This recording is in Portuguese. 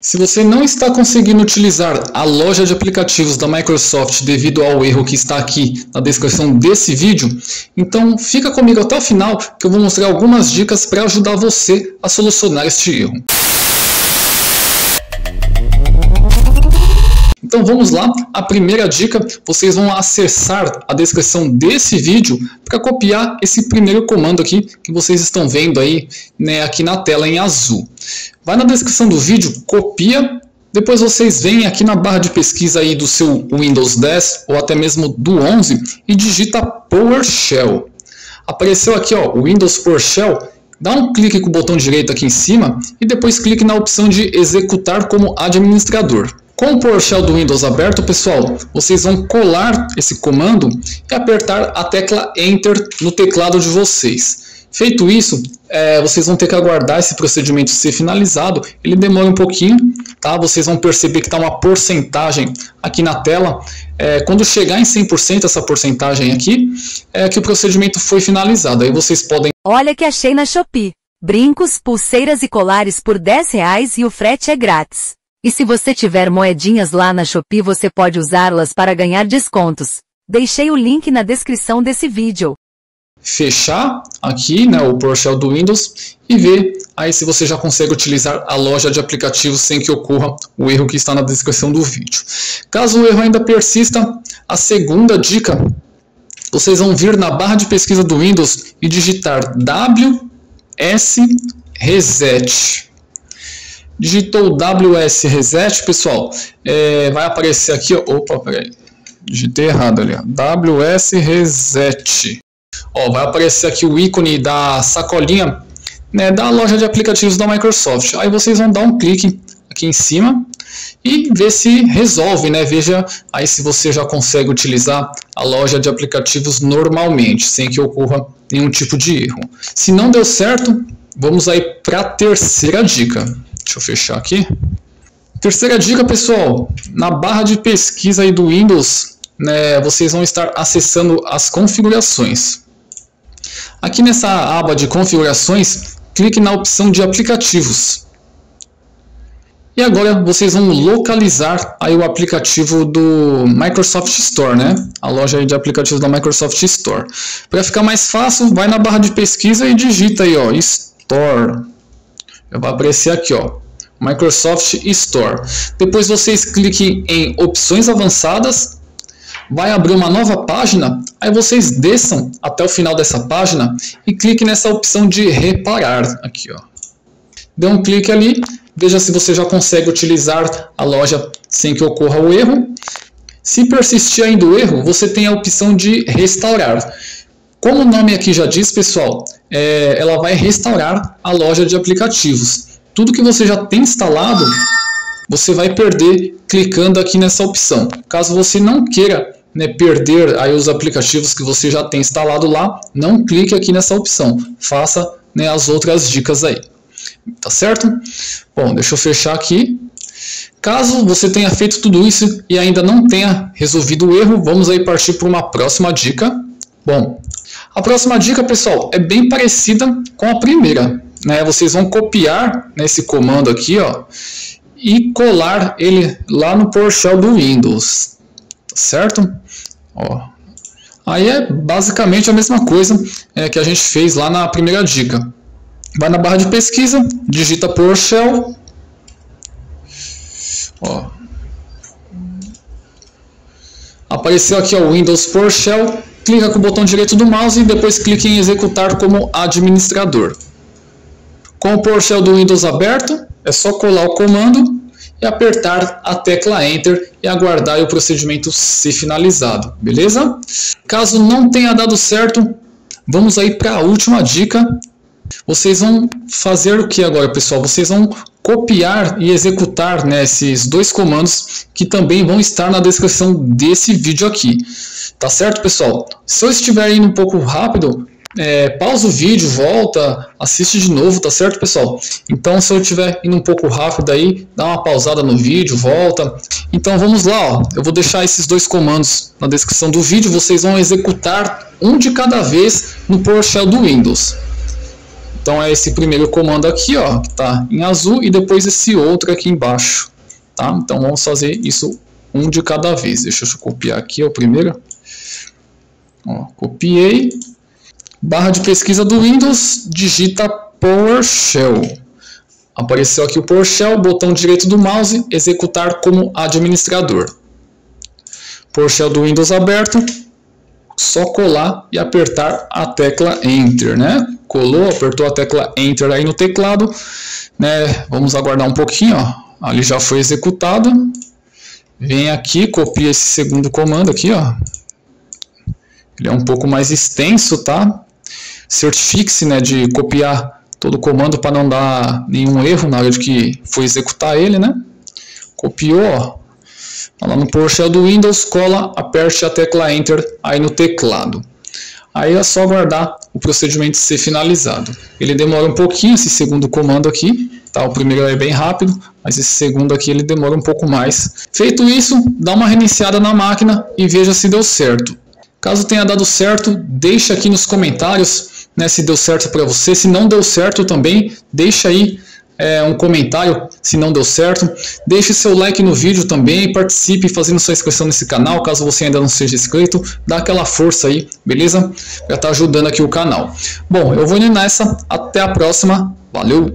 Se você não está conseguindo utilizar a loja de aplicativos da Microsoft devido ao erro que está aqui na descrição desse vídeo, então fica comigo até o final que eu vou mostrar algumas dicas para ajudar você a solucionar este erro. Então vamos lá, a primeira dica, vocês vão acessar a descrição desse vídeo para copiar esse primeiro comando aqui que vocês estão vendo aí né, aqui na tela em azul. Vai na descrição do vídeo, copia, depois vocês vêm aqui na barra de pesquisa aí do seu Windows 10 ou até mesmo do 11 e digita PowerShell. Apareceu aqui ó, o Windows PowerShell, dá um clique com o botão direito aqui em cima e depois clique na opção de executar como administrador. Com o PowerShell do Windows aberto, pessoal, vocês vão colar esse comando e apertar a tecla Enter no teclado de vocês. Feito isso, é, vocês vão ter que aguardar esse procedimento ser finalizado. Ele demora um pouquinho, tá? Vocês vão perceber que está uma porcentagem aqui na tela. É, quando chegar em 100% essa porcentagem aqui, é que o procedimento foi finalizado. Aí vocês podem... Olha que achei na Shopee. Brincos, pulseiras e colares por 10 reais e o frete é grátis. E se você tiver moedinhas lá na Shopee você pode usá-las para ganhar descontos. Deixei o link na descrição desse vídeo. Fechar aqui né, o PowerShell do Windows e ver aí se você já consegue utilizar a loja de aplicativos sem que ocorra o erro que está na descrição do vídeo. Caso o erro ainda persista, a segunda dica, vocês vão vir na barra de pesquisa do Windows e digitar WS Reset digitou WS Reset, pessoal, é, vai aparecer aqui, ó, opa, peraí, digitei errado ali, ó, WS Reset. Ó, vai aparecer aqui o ícone da sacolinha né, da loja de aplicativos da Microsoft. Aí vocês vão dar um clique aqui em cima e ver se resolve, né? Veja aí se você já consegue utilizar a loja de aplicativos normalmente, sem que ocorra nenhum tipo de erro. Se não deu certo, vamos aí para a terceira dica. Deixa eu fechar aqui. Terceira dica, pessoal. Na barra de pesquisa aí do Windows, né, vocês vão estar acessando as configurações. Aqui nessa aba de configurações, clique na opção de aplicativos. E agora vocês vão localizar aí o aplicativo do Microsoft Store, né? A loja de aplicativos da Microsoft Store. Para ficar mais fácil, vai na barra de pesquisa e digita aí, ó, Store vai aparecer aqui, ó, Microsoft Store. Depois vocês cliquem em opções avançadas, vai abrir uma nova página, aí vocês desçam até o final dessa página e cliquem nessa opção de reparar, aqui ó. Dê um clique ali, veja se você já consegue utilizar a loja sem que ocorra o erro. Se persistir ainda o erro, você tem a opção de restaurar. Como o nome aqui já diz, pessoal, é, ela vai restaurar a loja de aplicativos. Tudo que você já tem instalado, você vai perder clicando aqui nessa opção. Caso você não queira né, perder aí os aplicativos que você já tem instalado lá, não clique aqui nessa opção. Faça né, as outras dicas aí. Tá certo? Bom, deixa eu fechar aqui. Caso você tenha feito tudo isso e ainda não tenha resolvido o erro, vamos aí partir para uma próxima dica. Bom, a próxima dica, pessoal, é bem parecida com a primeira. Né? Vocês vão copiar nesse comando aqui ó, e colar ele lá no PowerShell do Windows. Tá certo? Ó. Aí é basicamente a mesma coisa é, que a gente fez lá na primeira dica. Vai na barra de pesquisa, digita PowerShell. Ó. Apareceu aqui o Windows PowerShell clica com o botão direito do mouse e depois clique em executar como administrador. Com o PowerShell do Windows aberto, é só colar o comando e apertar a tecla Enter e aguardar o procedimento ser finalizado, beleza? Caso não tenha dado certo, vamos aí para a última dica. Vocês vão fazer o que agora, pessoal? Vocês vão copiar e executar né, esses dois comandos que também vão estar na descrição desse vídeo aqui. Tá certo, pessoal? Se eu estiver indo um pouco rápido, é, pausa o vídeo, volta, assiste de novo, tá certo, pessoal? Então, se eu estiver indo um pouco rápido aí, dá uma pausada no vídeo, volta. Então, vamos lá, ó. Eu vou deixar esses dois comandos na descrição do vídeo, vocês vão executar um de cada vez no PowerShell do Windows. Então é esse primeiro comando aqui, ó, que está em azul, e depois esse outro aqui embaixo. Tá? Então vamos fazer isso um de cada vez. Deixa eu copiar aqui o primeiro. Ó, copiei. Barra de pesquisa do Windows, digita PowerShell. Apareceu aqui o PowerShell, botão direito do mouse, executar como administrador. PowerShell do Windows aberto, só colar e apertar a tecla Enter, né? Colou, apertou a tecla Enter aí no teclado, né? Vamos aguardar um pouquinho, ó. Ali já foi executado. Vem aqui, copia esse segundo comando aqui, ó. Ele é um pouco mais extenso, tá? Certifique-se, né, de copiar todo o comando para não dar nenhum erro na hora de que for executar ele, né? Copiou, ó. Tá lá no PowerShell do Windows, cola, aperte a tecla Enter aí no teclado. Aí é só aguardar o procedimento ser finalizado. Ele demora um pouquinho, esse segundo comando aqui, tá? O primeiro é bem rápido, mas esse segundo aqui ele demora um pouco mais. Feito isso, dá uma reiniciada na máquina e veja se deu certo. Caso tenha dado certo, deixa aqui nos comentários né, se deu certo para você. Se não deu certo também, deixa aí é, um comentário se não deu certo. Deixe seu like no vídeo também, participe fazendo sua inscrição nesse canal, caso você ainda não seja inscrito, dá aquela força aí, beleza? Já está ajudando aqui o canal. Bom, eu vou indo nessa, até a próxima, valeu!